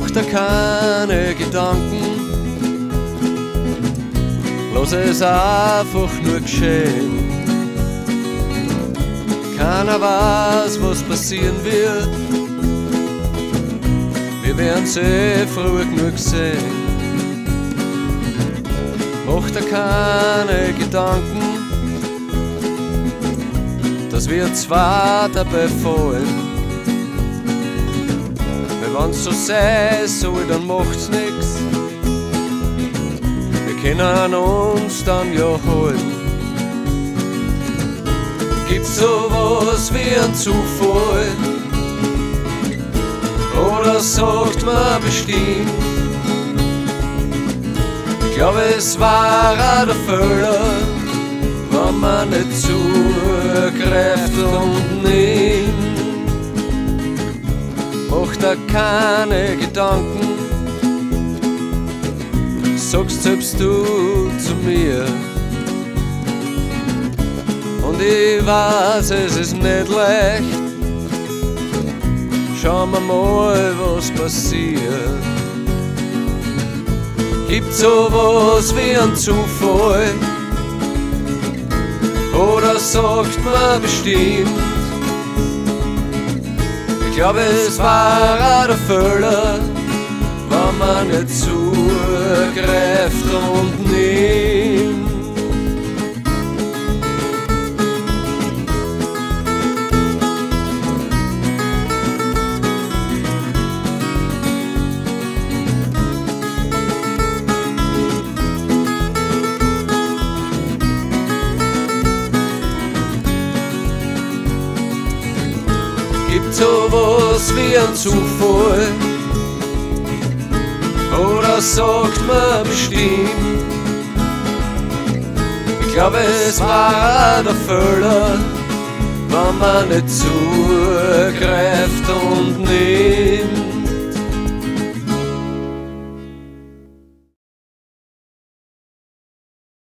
dir keine Gedanken, lass es einfach nur geschehen. Keiner weiß, was passieren wird, wir werden eh früh genug sehen. Mach dir keine Gedanken, dass wir zwei dabei fallen. Weil wenn's so sein soll, dann macht's nix. Wir können uns dann ja holen. Gibt's sowas wie ein Zufall? Oder sagt man bestimmt? Ich glaube, es war der Fehler, wenn man nicht zugreift Dir keine Gedanken, sagst selbst du zu mir. Und ich weiß, es ist nicht leicht. Schauen wir mal, was passiert. Gibt sowas wie ein Zufall? Oder sagt man bestimmt? Ich glaube, es war der Fehler, wenn man nicht Gibt sowas wie ein Zufall? Oder sagt man bestimmt? Ich glaube, es war der Fehler, wenn man nicht zugreift und nimmt.